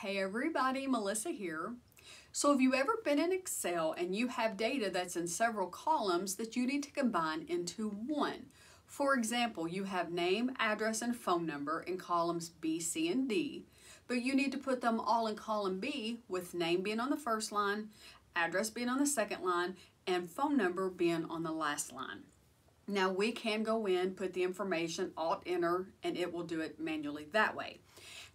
Hey everybody, Melissa here. So have you ever been in Excel and you have data that's in several columns that you need to combine into one? For example, you have name, address, and phone number in columns B, C, and D, but you need to put them all in column B with name being on the first line, address being on the second line, and phone number being on the last line. Now we can go in, put the information, alt enter, and it will do it manually that way.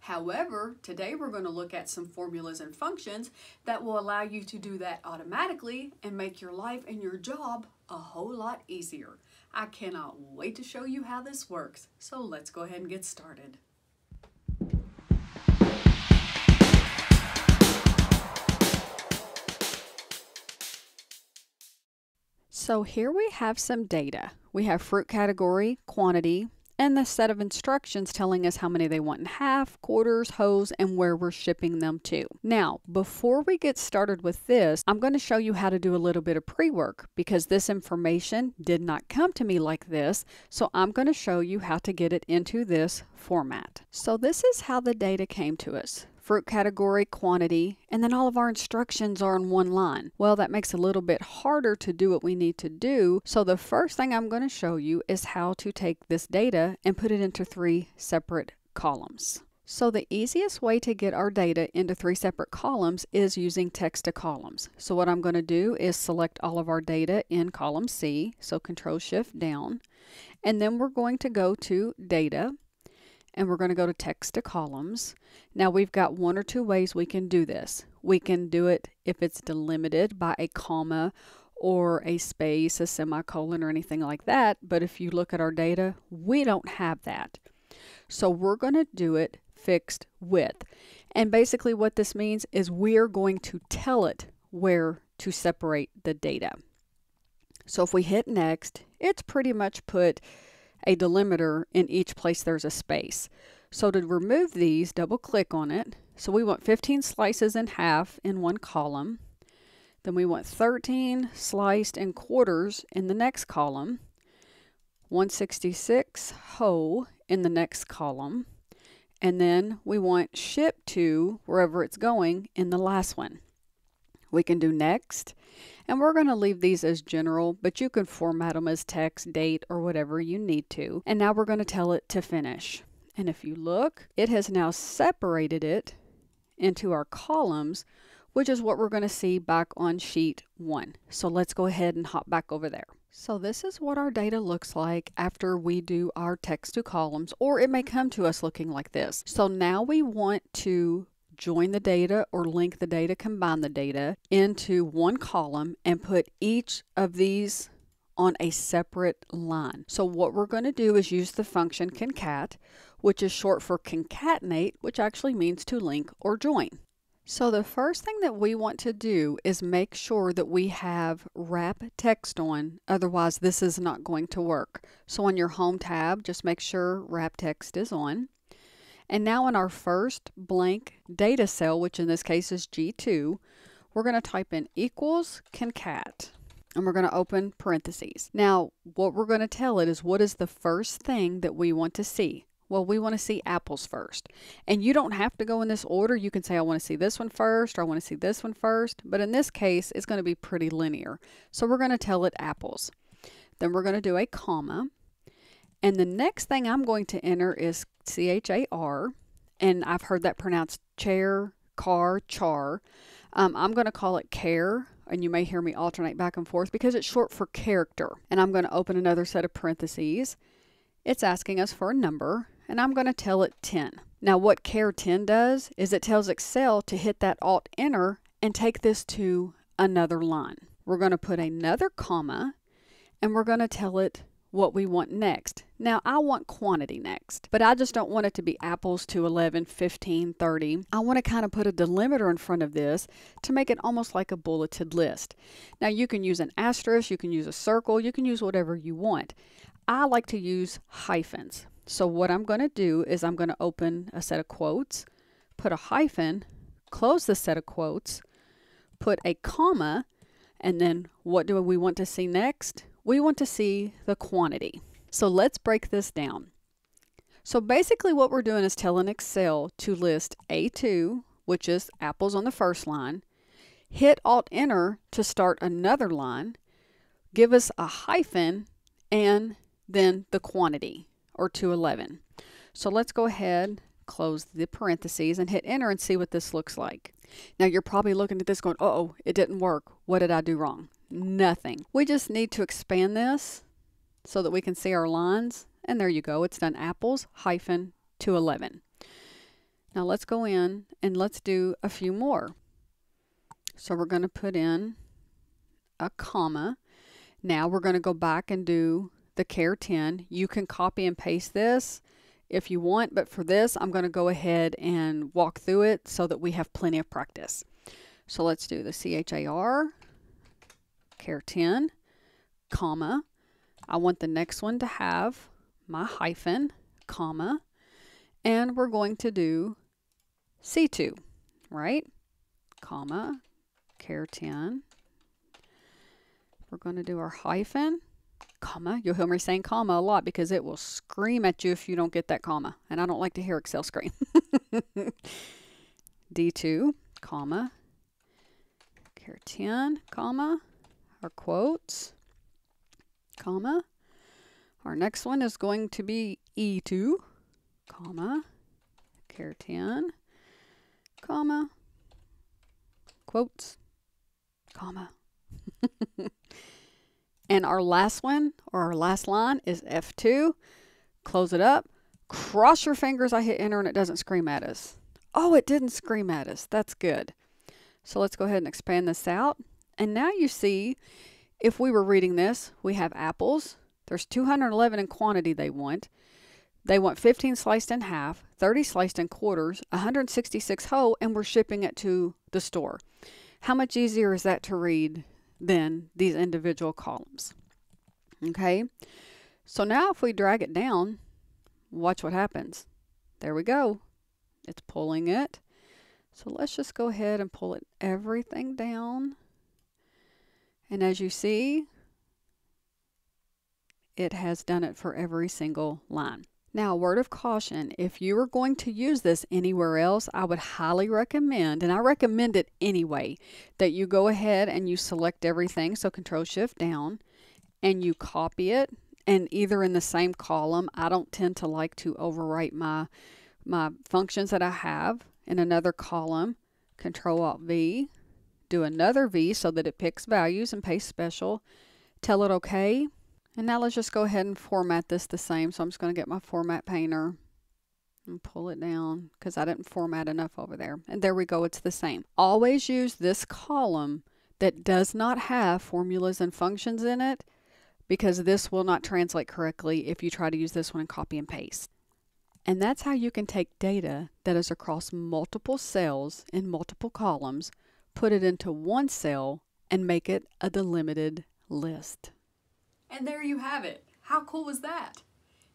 However, today we're going to look at some formulas and functions that will allow you to do that automatically and make your life and your job a whole lot easier. I cannot wait to show you how this works. So let's go ahead and get started. So here we have some data. We have fruit category, quantity, and the set of instructions telling us how many they want in half, quarters, wholes, and where we're shipping them to. Now, before we get started with this, I'm going to show you how to do a little bit of pre-work because this information did not come to me like this, so I'm going to show you how to get it into this format. So this is how the data came to us fruit category, quantity, and then all of our instructions are in one line. Well, that makes it a little bit harder to do what we need to do. So the first thing I'm going to show you is how to take this data and put it into three separate columns. So the easiest way to get our data into three separate columns is using text to columns. So what I'm going to do is select all of our data in column C, so control shift down, and then we're going to go to data and we're going to go to text to columns. Now we've got one or two ways we can do this. We can do it if it's delimited by a comma or a space, a semicolon, or anything like that. But if you look at our data, we don't have that. So we're going to do it fixed width. And basically what this means is we're going to tell it where to separate the data. So if we hit next, it's pretty much put a delimiter in each place there's a space. So to remove these, double click on it. So we want 15 slices in half in one column. Then we want 13 sliced in quarters in the next column. 166 whole in the next column. And then we want ship to wherever it's going in the last one. We can do next and we're going to leave these as general, but you can format them as text, date, or whatever you need to. And now we're going to tell it to finish. And if you look, it has now separated it into our columns, which is what we're going to see back on sheet one. So let's go ahead and hop back over there. So this is what our data looks like after we do our text to columns, or it may come to us looking like this. So now we want to join the data or link the data, combine the data into one column and put each of these on a separate line. So what we're going to do is use the function concat, which is short for concatenate, which actually means to link or join. So the first thing that we want to do is make sure that we have wrap text on, otherwise this is not going to work. So on your home tab, just make sure wrap text is on. And now in our first blank data cell, which in this case is G2, we're going to type in equals concat and we're going to open parentheses. Now, what we're going to tell it is what is the first thing that we want to see? Well, we want to see apples first. And you don't have to go in this order. You can say, I want to see this one first, or I want to see this one first. But in this case, it's going to be pretty linear. So we're going to tell it apples. Then we're going to do a comma. And the next thing I'm going to enter is C H A R, and I've heard that pronounced chair, car, char. Um, I'm going to call it care, and you may hear me alternate back and forth because it's short for character. And I'm going to open another set of parentheses. It's asking us for a number, and I'm going to tell it 10. Now, what care 10 does is it tells Excel to hit that Alt Enter and take this to another line. We're going to put another comma, and we're going to tell it what we want next. Now, I want quantity next, but I just don't want it to be apples to 11, 15, 30. I want to kind of put a delimiter in front of this to make it almost like a bulleted list. Now, you can use an asterisk, you can use a circle, you can use whatever you want. I like to use hyphens. So what I'm going to do is I'm going to open a set of quotes, put a hyphen, close the set of quotes, put a comma, and then what do we want to see next? we want to see the quantity. So let's break this down. So basically what we're doing is telling Excel to list A2, which is apples on the first line, hit Alt Enter to start another line, give us a hyphen, and then the quantity, or 211. So let's go ahead, close the parentheses, and hit Enter and see what this looks like. Now you're probably looking at this going, oh, it didn't work. What did I do wrong? Nothing. We just need to expand this so that we can see our lines. And there you go. It's done apples hyphen 211. Now let's go in and let's do a few more. So we're going to put in a comma. Now we're going to go back and do the care 10. You can copy and paste this if you want, but for this, I'm going to go ahead and walk through it so that we have plenty of practice. So let's do the CHAR, care 10, comma. I want the next one to have my hyphen, comma, and we're going to do C2, right? Comma, care 10. We're going to do our hyphen, comma. You'll hear me saying comma a lot because it will scream at you if you don't get that comma. And I don't like to hear Excel scream. D2, comma, care 10, comma, our quotes, comma. Our next one is going to be E2, comma, care 10, comma, quotes, comma. and our last one, or our last line, is F2. Close it up. Cross your fingers. I hit enter and it doesn't scream at us. Oh, it didn't scream at us. That's good. So let's go ahead and expand this out. And now you see, if we were reading this, we have apples. There's 211 in quantity they want. They want 15 sliced in half, 30 sliced in quarters, 166 whole, and we're shipping it to the store. How much easier is that to read than these individual columns? Okay, so now if we drag it down, watch what happens. There we go. It's pulling it. So let's just go ahead and pull it everything down. And as you see, it has done it for every single line. Now, word of caution, if you are going to use this anywhere else, I would highly recommend, and I recommend it anyway, that you go ahead and you select everything, so Control Shift down, and you copy it, and either in the same column, I don't tend to like to overwrite my, my functions that I have in another column, Control Alt V, do another V so that it picks values and paste special, tell it OK, and now let's just go ahead and format this the same. So I'm just going to get my format painter and pull it down because I didn't format enough over there. And there we go, it's the same. Always use this column that does not have formulas and functions in it because this will not translate correctly if you try to use this one and copy and paste. And that's how you can take data that is across multiple cells in multiple columns, put it into one cell, and make it a delimited list. And there you have it. How cool was that?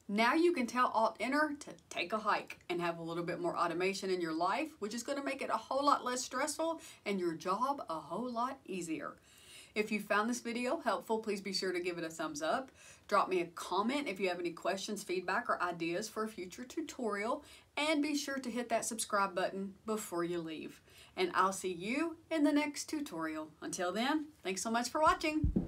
Now you can tell Alt-Enter to take a hike and have a little bit more automation in your life, which is going to make it a whole lot less stressful and your job a whole lot easier. If you found this video helpful, please be sure to give it a thumbs up. Drop me a comment if you have any questions, feedback, or ideas for a future tutorial. And be sure to hit that subscribe button before you leave. And I'll see you in the next tutorial. Until then, thanks so much for watching.